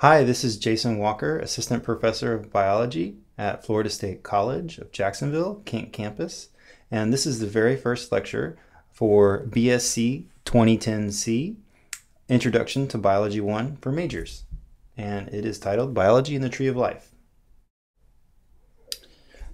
Hi, this is Jason Walker, Assistant Professor of Biology at Florida State College of Jacksonville, Kent Campus. And this is the very first lecture for BSc 2010C, Introduction to Biology 1 for majors. And it is titled Biology in the Tree of Life.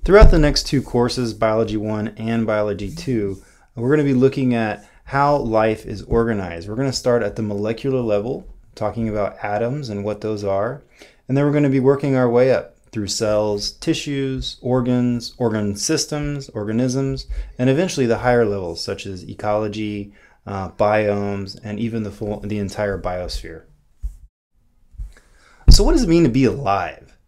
Throughout the next two courses, Biology 1 and Biology 2, we're going to be looking at how life is organized. We're going to start at the molecular level talking about atoms and what those are. And then we're going to be working our way up through cells, tissues, organs, organ systems, organisms, and eventually the higher levels such as ecology, uh, biomes, and even the full, the entire biosphere. So what does it mean to be alive?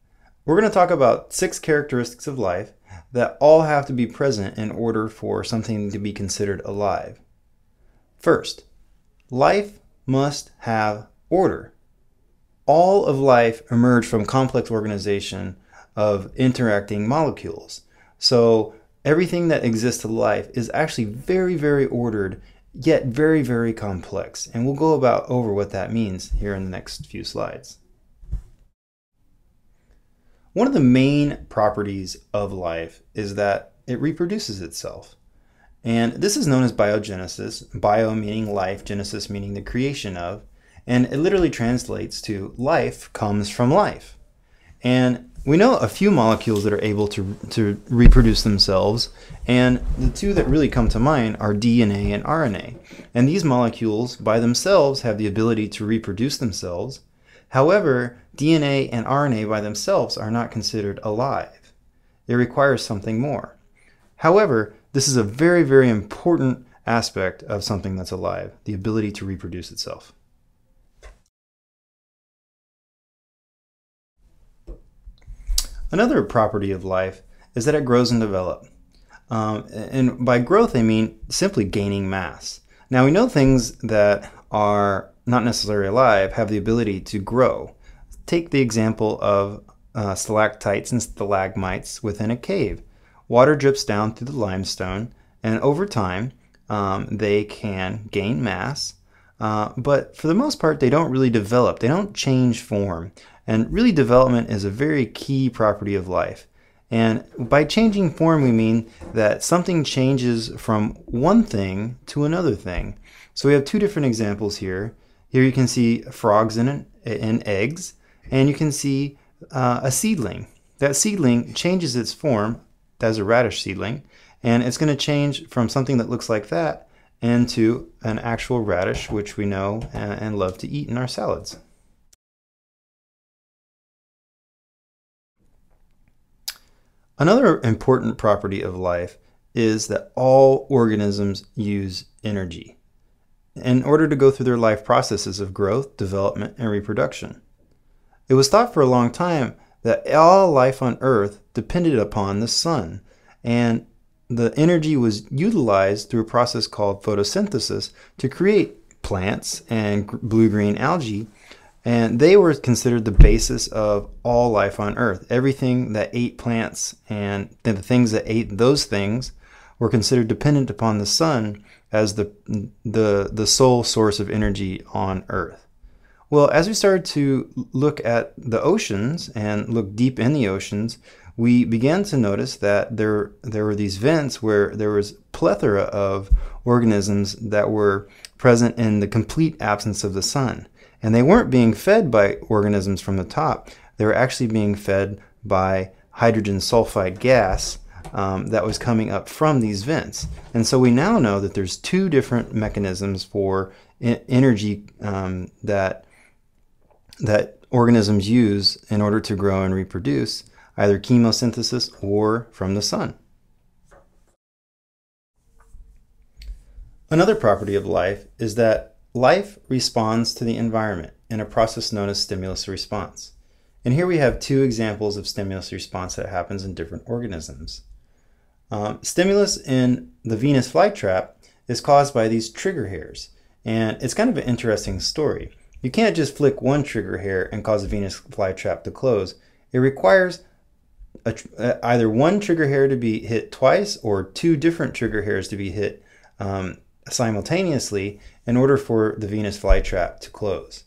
We're going to talk about six characteristics of life that all have to be present in order for something to be considered alive. First, life must have order. All of life emerged from complex organization of interacting molecules. So everything that exists in life is actually very, very ordered, yet very, very complex. And we'll go about over what that means here in the next few slides. One of the main properties of life is that it reproduces itself. And this is known as biogenesis, bio meaning life, genesis meaning the creation of, and it literally translates to life comes from life. And we know a few molecules that are able to, to reproduce themselves, and the two that really come to mind are DNA and RNA. And these molecules by themselves have the ability to reproduce themselves. However, DNA and RNA by themselves are not considered alive. It requires something more. However, this is a very, very important aspect of something that's alive, the ability to reproduce itself. Another property of life is that it grows and develops. Um, and by growth, I mean simply gaining mass. Now, we know things that are not necessarily alive have the ability to grow. Take the example of uh, stalactites and stalagmites within a cave. Water drips down through the limestone, and over time, um, they can gain mass, uh, but for the most part, they don't really develop. They don't change form. And really, development is a very key property of life. And by changing form, we mean that something changes from one thing to another thing. So we have two different examples here. Here you can see frogs in, in eggs, and you can see uh, a seedling. That seedling changes its form as a radish seedling, and it's going to change from something that looks like that into an actual radish, which we know and love to eat in our salads. Another important property of life is that all organisms use energy in order to go through their life processes of growth, development, and reproduction. It was thought for a long time that all life on Earth depended upon the sun, and the energy was utilized through a process called photosynthesis to create plants and blue green algae and they were considered the basis of all life on Earth. Everything that ate plants and the things that ate those things were considered dependent upon the sun as the, the, the sole source of energy on Earth. Well, as we started to look at the oceans and look deep in the oceans, we began to notice that there, there were these vents where there was plethora of organisms that were present in the complete absence of the sun. And they weren't being fed by organisms from the top. They were actually being fed by hydrogen sulfide gas um, that was coming up from these vents. And so we now know that there's two different mechanisms for energy um, that that organisms use in order to grow and reproduce, either chemosynthesis or from the sun. Another property of life is that Life responds to the environment in a process known as stimulus response. And here we have two examples of stimulus response that happens in different organisms. Um, stimulus in the Venus flytrap is caused by these trigger hairs. And it's kind of an interesting story. You can't just flick one trigger hair and cause a Venus flytrap to close. It requires a, uh, either one trigger hair to be hit twice or two different trigger hairs to be hit um, simultaneously in order for the Venus flytrap to close.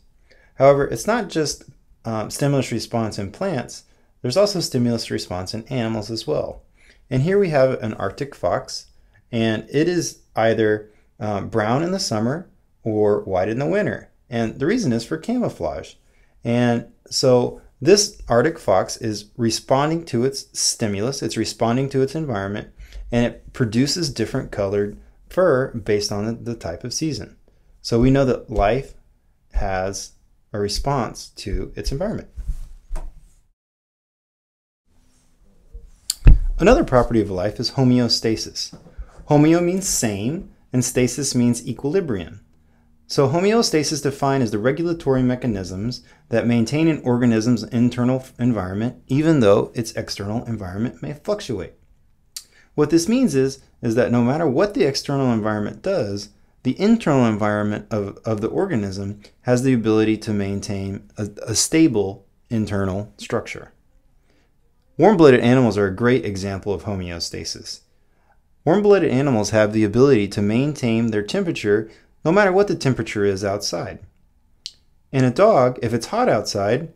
However, it's not just um, stimulus response in plants, there's also stimulus response in animals as well. And here we have an Arctic fox, and it is either um, brown in the summer or white in the winter. And the reason is for camouflage. And so this Arctic fox is responding to its stimulus, it's responding to its environment, and it produces different colored fur based on the, type of season. So we know that life has a response to its environment. Another property of life is homeostasis. Homeo means same, and stasis means equilibrium. So homeostasis is defined as the regulatory mechanisms that maintain an organism's internal environment even though its external environment may fluctuate. What this means is, is that no matter what the external environment does, the internal environment of, of the organism has the ability to maintain a, a stable internal structure. Warm blooded animals are a great example of homeostasis. Warm blooded animals have the ability to maintain their temperature no matter what the temperature is outside. In a dog, if it's hot outside,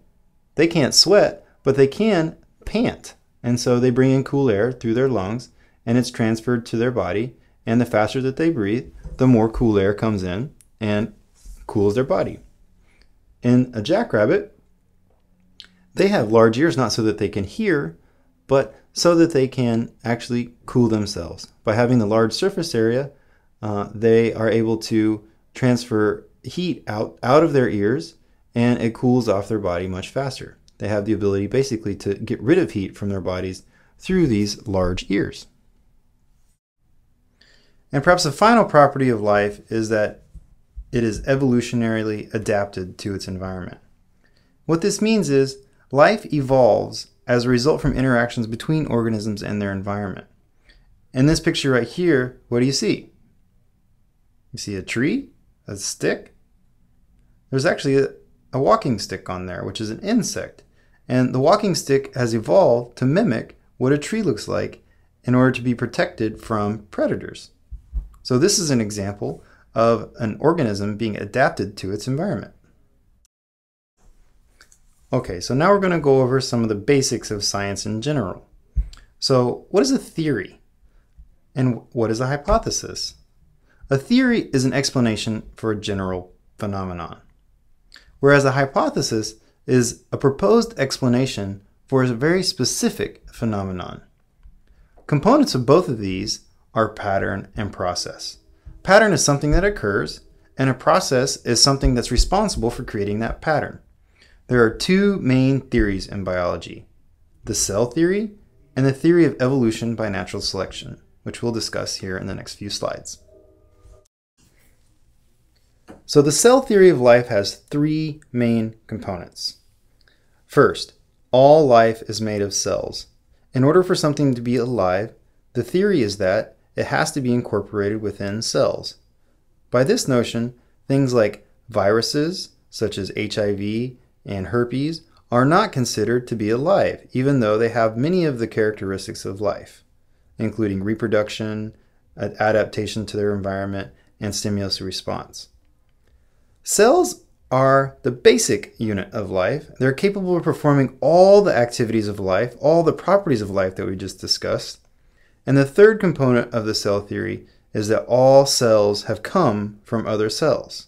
they can't sweat, but they can pant. And so they bring in cool air through their lungs and it's transferred to their body. And the faster that they breathe, the more cool air comes in and cools their body. In a jackrabbit, they have large ears not so that they can hear, but so that they can actually cool themselves. By having the large surface area, uh, they are able to transfer heat out, out of their ears and it cools off their body much faster. They have the ability basically to get rid of heat from their bodies through these large ears. And perhaps the final property of life is that it is evolutionarily adapted to its environment. What this means is life evolves as a result from interactions between organisms and their environment. In this picture right here, what do you see? You see a tree, a stick. There's actually a, a walking stick on there, which is an insect. And the walking stick has evolved to mimic what a tree looks like in order to be protected from predators. So this is an example of an organism being adapted to its environment. Okay, so now we're going to go over some of the basics of science in general. So what is a theory? And what is a hypothesis? A theory is an explanation for a general phenomenon, whereas a hypothesis is a proposed explanation for a very specific phenomenon. Components of both of these are pattern and process. Pattern is something that occurs, and a process is something that's responsible for creating that pattern. There are two main theories in biology the cell theory and the theory of evolution by natural selection, which we'll discuss here in the next few slides. So, the cell theory of life has three main components. First, all life is made of cells. In order for something to be alive, the theory is that it has to be incorporated within cells. By this notion, things like viruses, such as HIV and herpes, are not considered to be alive, even though they have many of the characteristics of life, including reproduction, adaptation to their environment, and stimulus response. Cells are the basic unit of life. They're capable of performing all the activities of life, all the properties of life that we just discussed, and the third component of the cell theory is that all cells have come from other cells.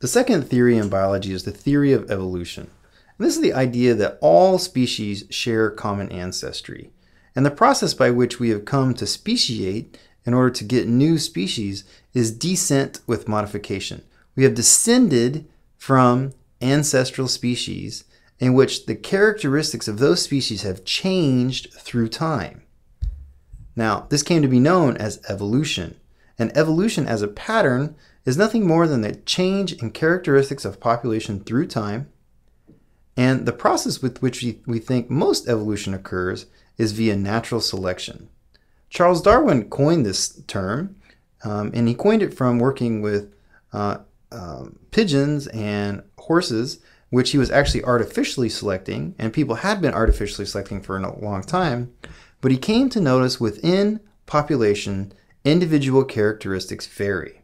The second theory in biology is the theory of evolution. And this is the idea that all species share common ancestry. And the process by which we have come to speciate in order to get new species is descent with modification. We have descended from ancestral species in which the characteristics of those species have changed through time. Now, this came to be known as evolution. And evolution as a pattern is nothing more than the change in characteristics of population through time. And the process with which we, we think most evolution occurs is via natural selection. Charles Darwin coined this term, um, and he coined it from working with uh, um, pigeons and horses which he was actually artificially selecting, and people had been artificially selecting for a long time, but he came to notice within population, individual characteristics vary.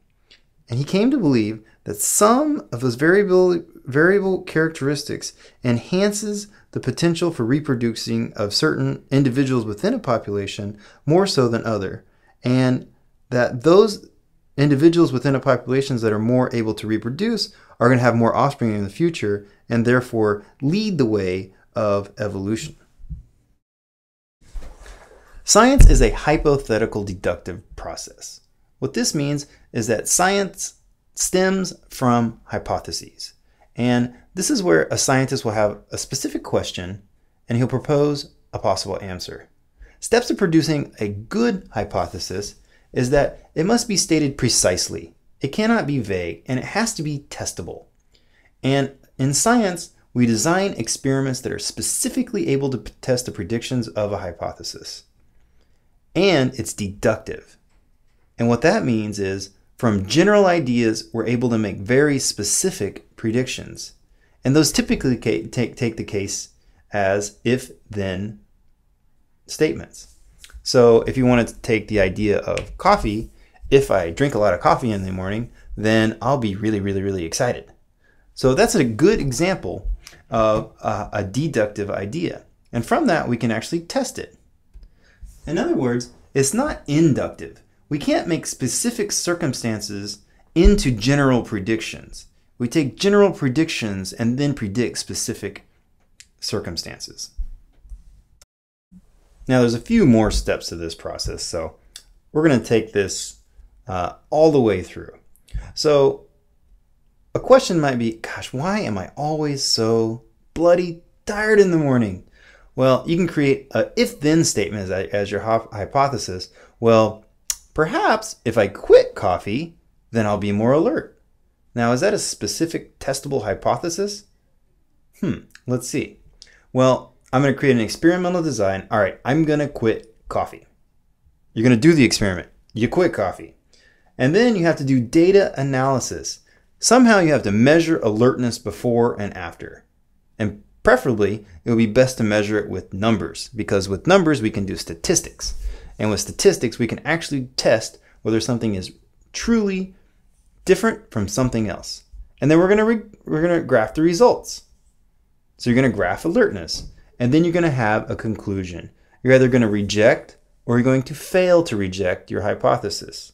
And he came to believe that some of those variable, variable characteristics enhances the potential for reproducing of certain individuals within a population more so than other, and that those individuals within a population that are more able to reproduce are going to have more offspring in the future and therefore lead the way of evolution. Science is a hypothetical deductive process. What this means is that science stems from hypotheses. And this is where a scientist will have a specific question and he'll propose a possible answer. Steps to producing a good hypothesis is that it must be stated precisely. It cannot be vague and it has to be testable. And in science, we design experiments that are specifically able to test the predictions of a hypothesis. And it's deductive. And what that means is from general ideas, we're able to make very specific predictions. And those typically take, take the case as if then statements. So if you want to take the idea of coffee, if I drink a lot of coffee in the morning, then I'll be really, really, really excited. So that's a good example of a, a deductive idea. And from that, we can actually test it. In other words, it's not inductive. We can't make specific circumstances into general predictions. We take general predictions and then predict specific circumstances. Now there's a few more steps to this process, so we're going to take this uh, all the way through. So a question might be, gosh, why am I always so bloody tired in the morning? Well, you can create a if-then statement as, as your hypothesis. Well, perhaps if I quit coffee, then I'll be more alert. Now, is that a specific testable hypothesis? Hmm, let's see. Well, I'm going to create an experimental design. All right, I'm going to quit coffee. You're going to do the experiment. You quit coffee. And then you have to do data analysis. Somehow you have to measure alertness before and after. And preferably, it would be best to measure it with numbers because with numbers we can do statistics. And with statistics, we can actually test whether something is truly different from something else. And then we're going to we're to graph the results. So you're going to graph alertness, and then you're going to have a conclusion. You're either going to reject or you're going to fail to reject your hypothesis.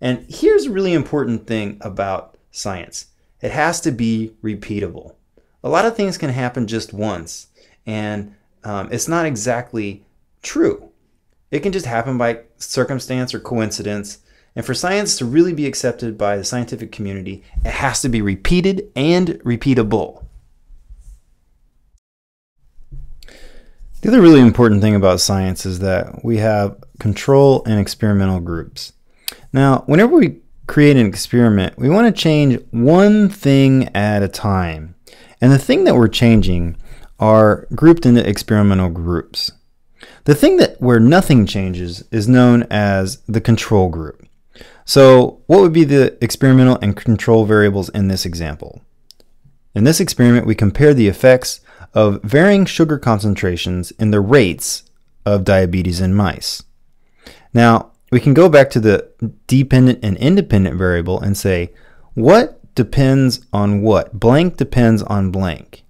And here's a really important thing about science. It has to be repeatable. A lot of things can happen just once, and um, it's not exactly true. It can just happen by circumstance or coincidence. And for science to really be accepted by the scientific community, it has to be repeated and repeatable. The other really important thing about science is that we have control and experimental groups. Now, whenever we create an experiment, we want to change one thing at a time. And the thing that we're changing are grouped into experimental groups. The thing that where nothing changes is known as the control group. So what would be the experimental and control variables in this example? In this experiment, we compare the effects of varying sugar concentrations in the rates of diabetes in mice. Now, we can go back to the dependent and independent variable and say, what depends on what? Blank depends on blank.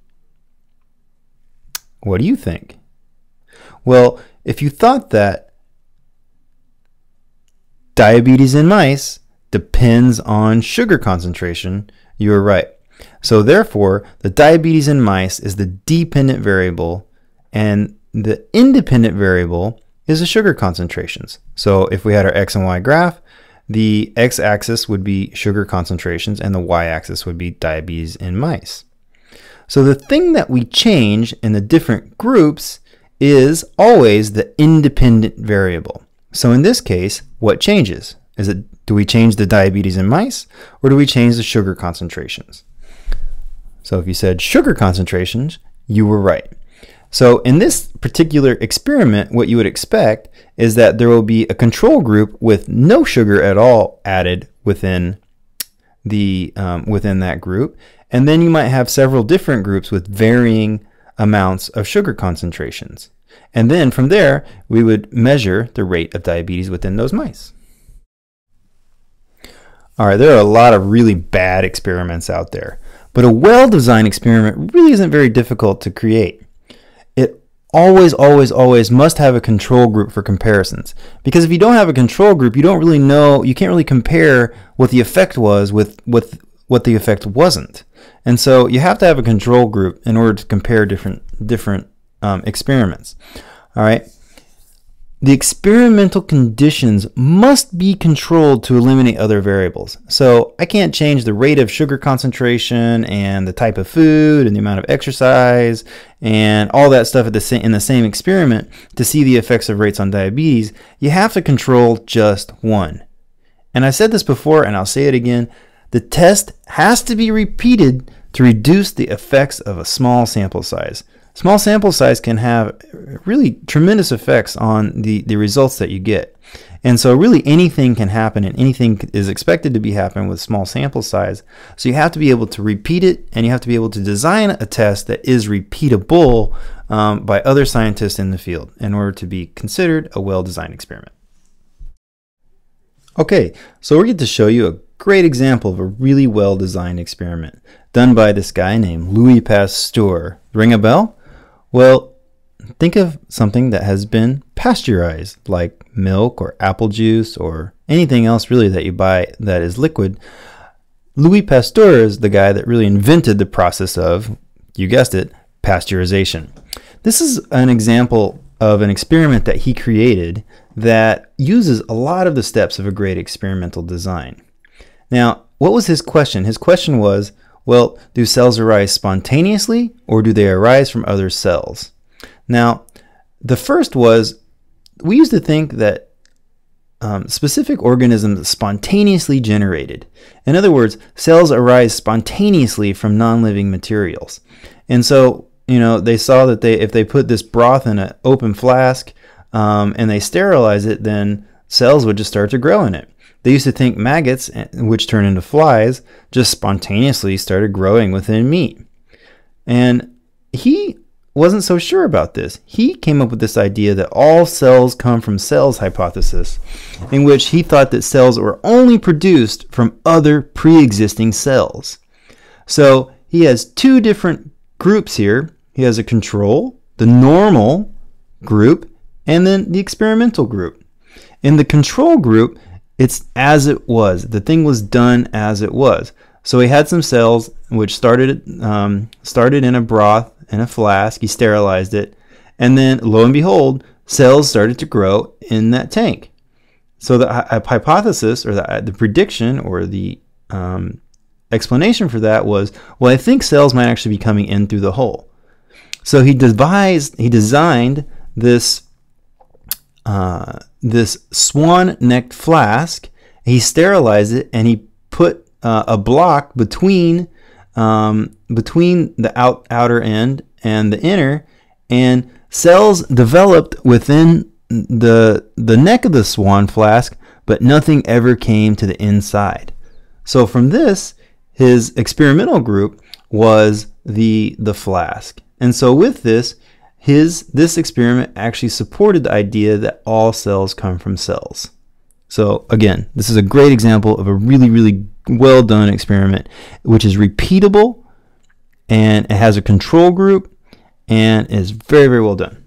What do you think? Well, if you thought that diabetes in mice depends on sugar concentration, you were right. So therefore, the diabetes in mice is the dependent variable and the independent variable is the sugar concentrations. So if we had our x and y graph, the x-axis would be sugar concentrations and the y-axis would be diabetes in mice. So the thing that we change in the different groups is always the independent variable. So in this case, what changes? Is it do we change the diabetes in mice or do we change the sugar concentrations? So if you said sugar concentrations, you were right. So in this particular experiment, what you would expect is that there will be a control group with no sugar at all added within the um, within that group, and then you might have several different groups with varying amounts of sugar concentrations. And then from there, we would measure the rate of diabetes within those mice. All right, there are a lot of really bad experiments out there, but a well-designed experiment really isn't very difficult to create. Always, always, always must have a control group for comparisons. Because if you don't have a control group, you don't really know, you can't really compare what the effect was with, with what the effect wasn't. And so you have to have a control group in order to compare different, different um, experiments. All right. The experimental conditions must be controlled to eliminate other variables. So I can't change the rate of sugar concentration and the type of food and the amount of exercise and all that stuff the in the same experiment to see the effects of rates on diabetes. You have to control just one. And I said this before and I'll say it again. The test has to be repeated to reduce the effects of a small sample size. Small sample size can have really tremendous effects on the, the results that you get. And so really anything can happen and anything is expected to be happening with small sample size. So you have to be able to repeat it and you have to be able to design a test that is repeatable um, by other scientists in the field in order to be considered a well-designed experiment. Okay, so we're going to show you a great example of a really well-designed experiment done by this guy named Louis Pasteur. Ring a bell? Well, think of something that has been pasteurized, like milk or apple juice or anything else really that you buy that is liquid. Louis Pasteur is the guy that really invented the process of, you guessed it, pasteurization. This is an example of an experiment that he created that uses a lot of the steps of a great experimental design. Now, what was his question? His question was, well, do cells arise spontaneously or do they arise from other cells? Now, the first was we used to think that um, specific organisms spontaneously generated. In other words, cells arise spontaneously from non-living materials. And so, you know, they saw that they if they put this broth in an open flask um, and they sterilize it, then cells would just start to grow in it. They used to think maggots, eh, which turn into flies, just spontaneously started growing within meat. And he wasn't so sure about this. He came up with this idea that all cells come from cells hypothesis, in which he thought that cells were only produced from other pre-existing cells. So he has two different groups here. He has a control, the normal group, and then the experimental group. In the control group, it's as it was. The thing was done as it was. So he had some cells which started um, started in a broth in a flask. He sterilized it, and then lo and behold, cells started to grow in that tank. So the hypothesis or the, the prediction or the um, explanation for that was, well, I think cells might actually be coming in through the hole. So he devised, he designed this uh, this swan-necked flask. He sterilized it and he put uh, a block between um, between the out, outer end and the inner, and cells developed within the the neck of the swan flask, but nothing ever came to the inside. So from this, his experimental group was the the flask, and so with this, his this experiment actually supported the idea that all cells come from cells. So again, this is a great example of a really, really well done experiment, which is repeatable and it has a control group and is very, very well done.